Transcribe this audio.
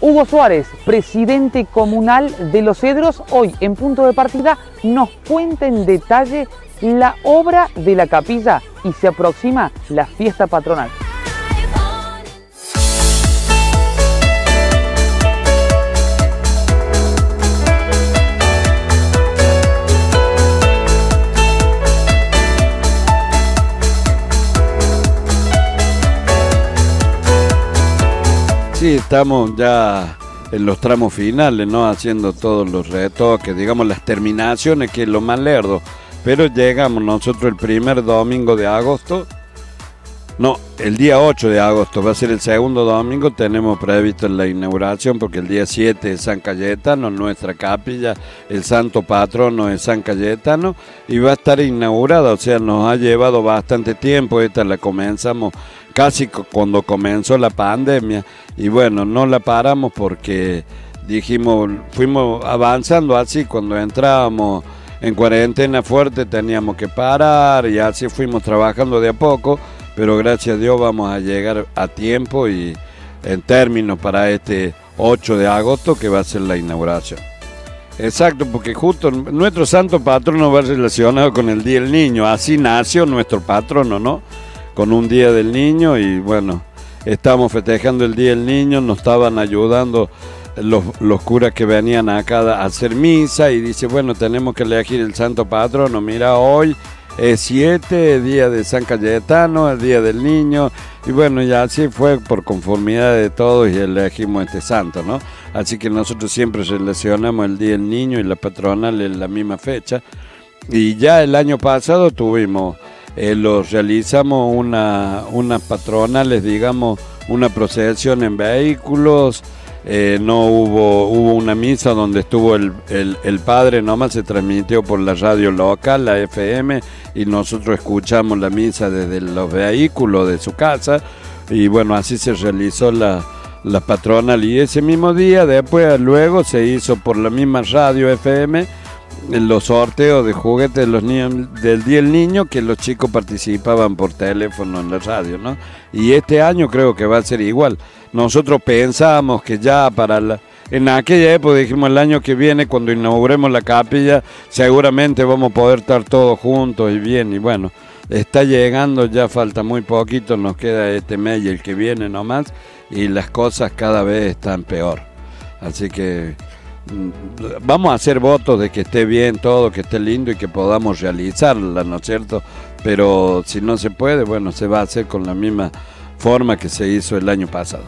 Hugo Suárez, presidente comunal de Los Cedros, hoy en punto de partida nos cuenta en detalle la obra de la capilla y se aproxima la fiesta patronal. Sí, estamos ya en los tramos finales, ¿no? Haciendo todos los retoques, digamos las terminaciones, que es lo más lerdo. Pero llegamos nosotros el primer domingo de agosto. No, el día 8 de agosto va a ser el segundo domingo. Tenemos previsto la inauguración porque el día 7 es San Cayetano, nuestra capilla, el santo patrono es San Cayetano y va a estar inaugurada. O sea, nos ha llevado bastante tiempo. Esta la comenzamos casi cuando comenzó la pandemia y bueno, no la paramos porque dijimos, fuimos avanzando así cuando entrábamos en cuarentena fuerte teníamos que parar y así fuimos trabajando de a poco, pero gracias a Dios vamos a llegar a tiempo y en términos para este 8 de agosto que va a ser la inauguración. Exacto, porque justo nuestro santo patrono va relacionado con el Día del Niño, así nació nuestro patrono, ¿no? Con un Día del Niño y bueno, estamos festejando el Día del Niño, nos estaban ayudando los, los, curas que venían acá a hacer misa y dice, bueno, tenemos que elegir el santo patrono, mira, hoy es 7, día de San Cayetano, el día del niño, y bueno, ya así fue por conformidad de todos y elegimos este santo, ¿no? Así que nosotros siempre relacionamos el día del niño y la patronal en la misma fecha, y ya el año pasado tuvimos eh, los realizamos una, unas patronales, digamos, una procesión en vehículos. Eh, no hubo, hubo una misa donde estuvo el, el, padre, nomás se transmitió por la radio local, la FM, y nosotros escuchamos la misa desde los vehículos de su casa. Y bueno, así se realizó la, la patronal. Y ese mismo día, después, luego se hizo por la misma radio FM los sorteos de juguetes de los niños del Día del Niño que los chicos participaban por teléfono en la radio, ¿no? Y este año creo que va a ser igual. Nosotros pensamos que ya para la, en aquella época dijimos el año que viene cuando inauguremos la capilla seguramente vamos a poder estar todos juntos y bien y bueno, está llegando, ya falta muy poquito, nos queda este mes y el que viene nomás y las cosas cada vez están peor. Así que vamos a hacer votos de que esté bien todo, que esté lindo y que podamos realizarla, ¿no es cierto? Pero si no se puede, bueno, se va a hacer con la misma forma que se hizo el año pasado.